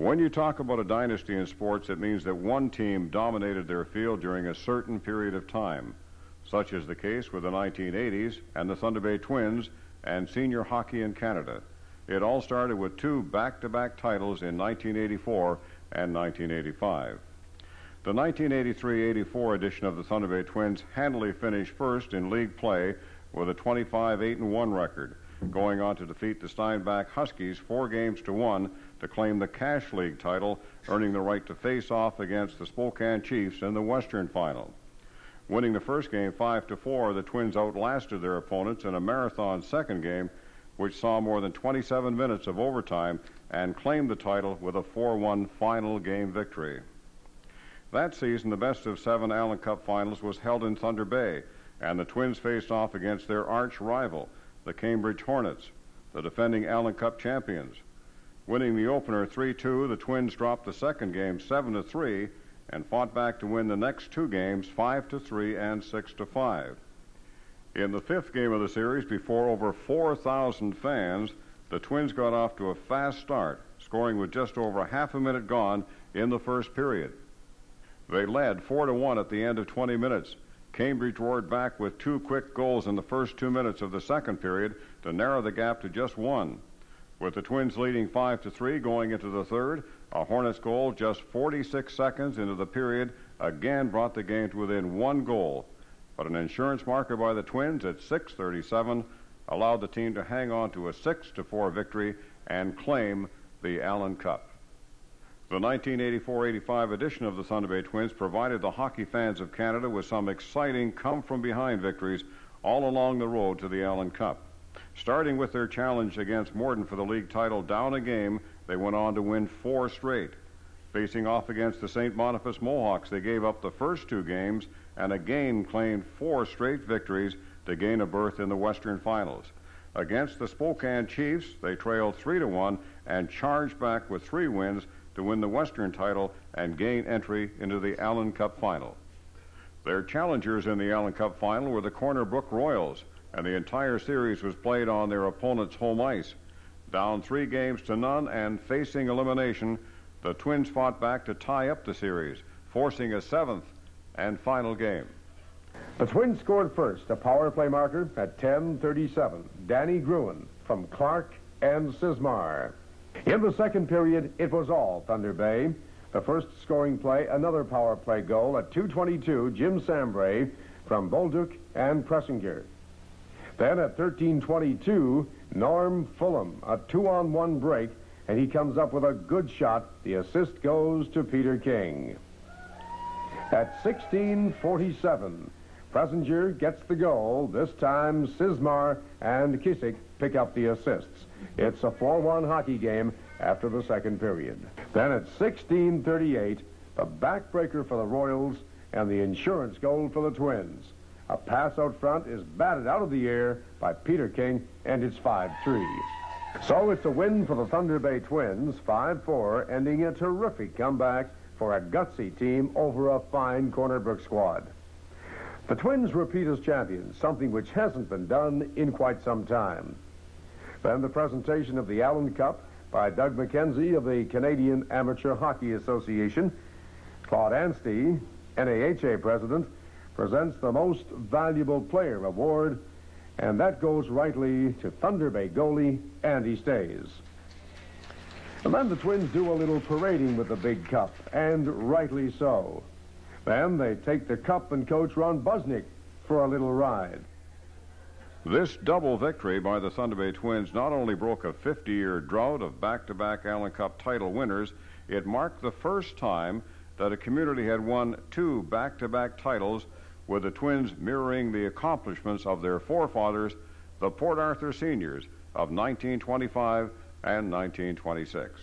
When you talk about a dynasty in sports, it means that one team dominated their field during a certain period of time. Such is the case with the 1980s and the Thunder Bay Twins and senior hockey in Canada. It all started with two back-to-back titles in 1984 and 1985. The 1983-84 edition of the Thunder Bay Twins handily finished first in league play with a 25-8-1 record, going on to defeat the Steinbach Huskies four games to one to claim the CASH League title, earning the right to face off against the Spokane Chiefs in the Western Final. Winning the first game 5 to 4, the Twins outlasted their opponents in a marathon second game, which saw more than 27 minutes of overtime and claimed the title with a 4-1 final game victory. That season, the best of seven Allan Cup finals was held in Thunder Bay, and the Twins faced off against their arch rival, the Cambridge Hornets, the defending Allan Cup champions. Winning the opener 3-2, the Twins dropped the second game 7-3 and fought back to win the next two games 5-3 and 6-5. In the fifth game of the series, before over 4,000 fans, the Twins got off to a fast start, scoring with just over half a minute gone in the first period. They led 4 1 at the end of 20 minutes. Cambridge roared back with two quick goals in the first two minutes of the second period to narrow the gap to just one. With the Twins leading 5 to 3 going into the third, a Hornets goal just 46 seconds into the period again brought the game to within one goal. But an insurance marker by the Twins at 6:37 allowed the team to hang on to a 6 to 4 victory and claim the Allan Cup. The 1984-85 edition of the Thunder Bay Twins provided the hockey fans of Canada with some exciting come-from-behind victories all along the road to the Allan Cup. Starting with their challenge against Morden for the league title down a game, they went on to win four straight. Facing off against the St. Boniface Mohawks, they gave up the first two games and again claimed four straight victories to gain a berth in the Western Finals. Against the Spokane Chiefs, they trailed 3 to 1 and charged back with three wins to win the Western title and gain entry into the Allan Cup final. Their challengers in the Allan Cup final were the Corner Brook Royals, and the entire series was played on their opponent's home ice. Down three games to none and facing elimination, the Twins fought back to tie up the series, forcing a seventh and final game. The Twins scored first, a power play marker at 10:37. Danny Gruen from Clark and Cizmar. In the second period, it was all Thunder Bay. The first scoring play, another power play goal at 2:22. Jim Sambray from Bolduc and Presenger. Then at 13:22, Norm Fullum, a two-on-one break, and he comes up with a good shot. The assist goes to Peter King. At 16:47, Presenger gets the goal. This time, Cizmar and Kiessig pick up the assists. It's a 4-1 hockey game after the second period. Then at 16:38, the backbreaker for the Royals and the insurance goal for the Twins. A pass out front is batted out of the air by Peter King, and it's 5-3. So it's a win for the Thunder Bay Twins, 5-4, ending a terrific comeback for a gutsy team over a fine Corner Brook squad. The Twins repeat as champions, something which hasn't been done in quite some time. Then the presentation of the Allan Cup by Doug McKenzie of the Canadian Amateur Hockey Association. Claude Anstey, NAHA president, presents the Most Valuable Player Award, and that goes rightly to Thunder Bay goalie Andy Stays. And then the Twins do a little parading with the big cup, and rightly so. Then they take the cup and coach Ron Busniuk for a little ride. This double victory by the Thunder Bay Twins not only broke a 50-year drought of back-to-back Allan Cup title winners, it marked the first time that a community had won two back-to-back titles with the Twins mirroring the accomplishments of their forefathers, the Port Arthur Seniors of 1925 and 1926.